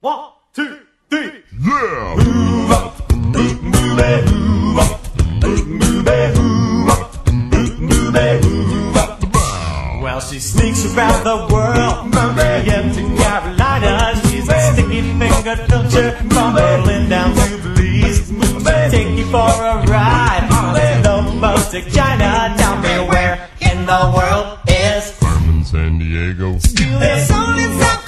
One, two, three. Yeah! Move up, move, move it, move up, move, move it, move up, move, move it, move up. Well, she sneaks around the world, Maria to Carolina. She's a sticky fingered filter, bumbling down to Belize. Take you for a ride on the most of China. Tell me where in the world is Carmen Sandiego. There's only South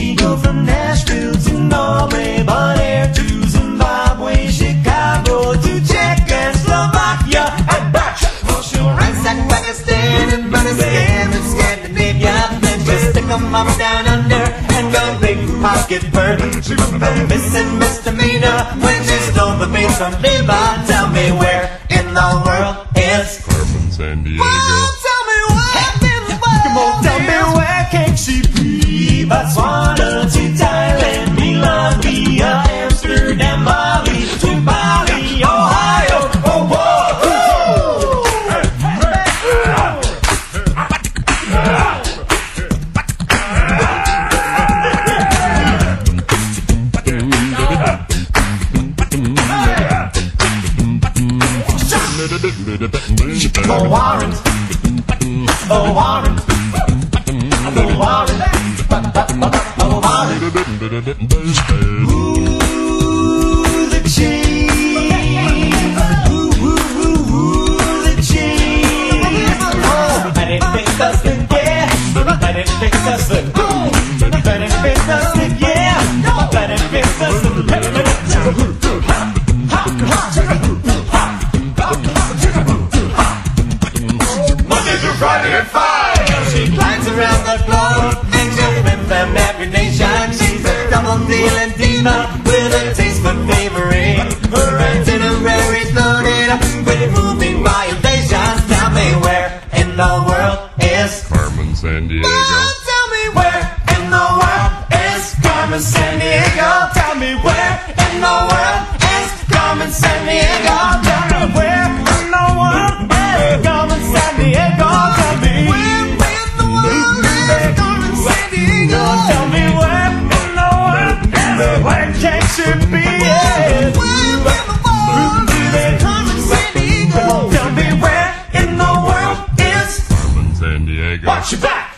down under and go big pocket bird. She was a missing misdemeanor when she stole the beans from Levi. Tell me where in the world is Carmen Sandiego. tell me where in the world Come on, tell me where can she be? Botswana Oh, Warren. Oh. Oh. Oh. Ooh, the. Ooh, ooh, ooh, ooh, the. Oh, benefactors the yeah. Benefactors the go. Benefactors the yeah. The At five. She flies around the globe and children from every nation. She's a double dealing diva Watch your back.